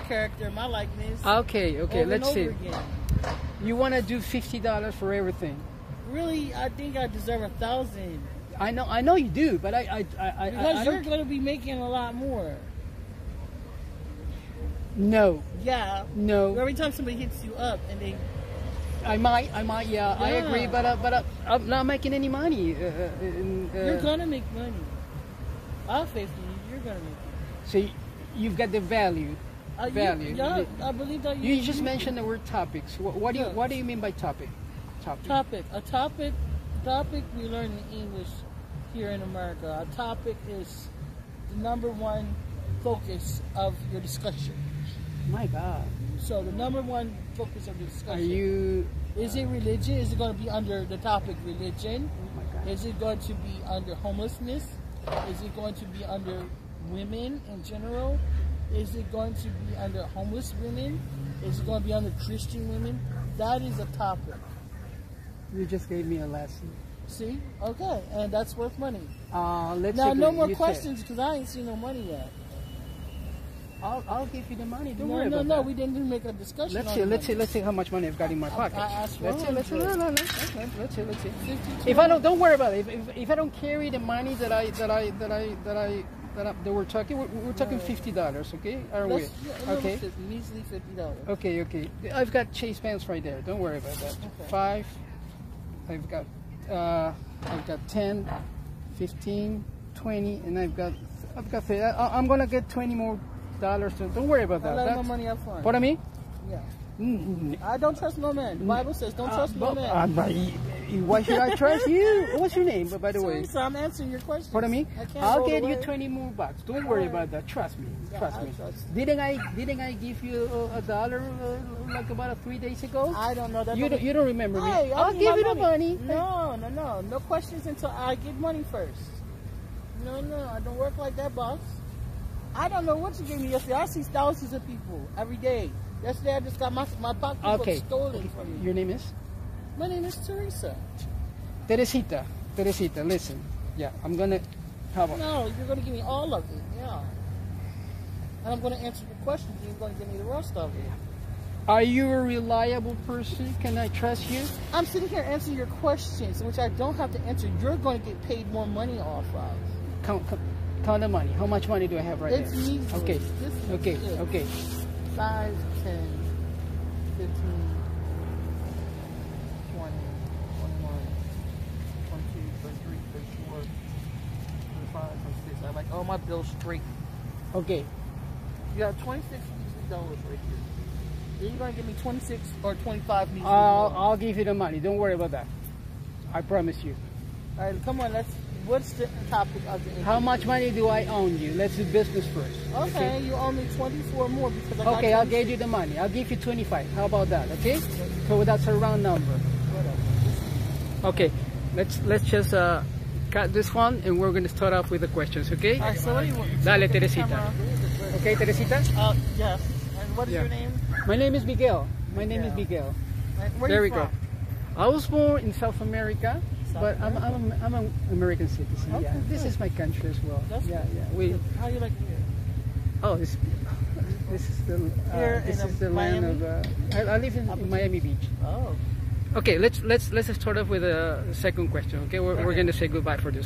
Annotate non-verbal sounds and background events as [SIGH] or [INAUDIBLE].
my character, my likeness. Okay, okay, let's see. Again. You want to do fifty dollars for everything? Really, I think I deserve a thousand I know, I know you do, but I, I, I, I, because I you're going to be making a lot more. No, Yeah. no. Every time somebody hits you up and they, I might, I might, yeah, I agree, but uh, but uh, I'm not making any money. Uh, uh, uh, you're gonna make money. I'll in you. You're gonna make it. so you've got the value. Uh, you- Value. yeah, I believe that you. You just mentioned the word topics. What, what do you what do you mean by topic? Topic. topic. A topic. Topic we learn in English here in America. A topic is the number one focus of your discussion. My God. So the number one focus of the Are discussion you? is it religion? Is it going to be under the topic religion? Oh my God. Is it going to be under homelessness? Is it going to be under women in general? Is it going to be under homeless women? Is it going to be under Christian women? That is a topic. You just gave me a lesson. See? Okay. And that's worth money. Uh, let's Now, no more questions because I ain't seen no money yet. I'll, I'll give you the money. Don't no, worry no, about no. that. We didn't even make a discussion. Let's see. Let's see. Let's see how much money I've got in my pocket. I asked let's see. Let's see. No, no, no. Let's, let's see. Let's see. 52. If I don't, don't worry about it. If, if, if I don't carry the money that I that I that I that I that, up, that we're talking, we're, we're talking fifty dollars. Okay, Let's, we? yeah, Okay. measly fifty dollars. Okay. Okay. I've got Chase pants right there. Don't worry about that. Okay. Five. I've got. Uh, I've got 10, 15, 20, and I've got. I've got. I, I'm gonna get twenty more dollars. So don't worry about that. my That's, money up front. what I mean? Yeah. Mm, I don't trust no man. The Bible says don't Uh, trust no man. y- why should I trust you? [LAUGHS] What's your name, by the way? So I'm answering your question. Pardon me? I I'll roll get you 20 more bucks. Don't worry Alright. about that. Trust me. Yeah, Trust I me. trust. Didn't I didn't I give you a, a dollar uh, like about three days ago? I don't know that. you don't you don't remember me? Hey, I'll need give you the money. No, no, no, no questions until I get money first. No, no, I don't work like that, boss. I don't know what you gave me yesterday. I see thousands of people every day. Yesterday, I just got my my pocketbook Okay. stolen from me. Your name is My name is Teresa. Teresita. Teresita, listen. Yeah, I'm gonna. How about? No, you're going to give me all of it. Yeah. And I'm going to answer your questions. and You're going to give me the rest of it. Are you a reliable person? Can I trust you? I'm sitting here answering your questions, which I don't have to answer. You're going to get paid more money off of. Count, count, count the money. How much money do I have right It's there? measly. Okay. This is Okay. it. Okay. 5, 10, 15, 20, 21, 22, 23, 24, 25, 26. I like all my bills straight. Okay. You got 26 measly dollars right here. Then you're going to give me 26 or 25 measly I'll. I'll give you the money. Don't worry about that. I promise you. All right, come on. Let's. What's the topic of the How much money do I own you? Let's do business first. Okay, you owe me 24 more because I Okay, I'll give you the money. I'll give you 25. How about that? Okay? So that's a round number. Whatever. Okay. Let's let's just uh, cut this one and we're gonna start off with the questions. Okay? All right, so you want? Dale, Teresita. Okay, Teresita. Uh, yes. And what is Yeah. your name? My name is Miguel. My name is Miguel. Miguel. Where There you we go. from? I was born in South America, South but I'm I'm I'm an American citizen. yeah. Okay, This is my country as well. That's yeah, good. yeah. We How you like it here? oh this [LAUGHS] this is the uh, Here this in, is the uh, land Miami? of uh, I, I live in, in Miami Beach. Oh. Okay, let's let's let's start off with a second question. Okay, we're, we're going to say goodbye for this.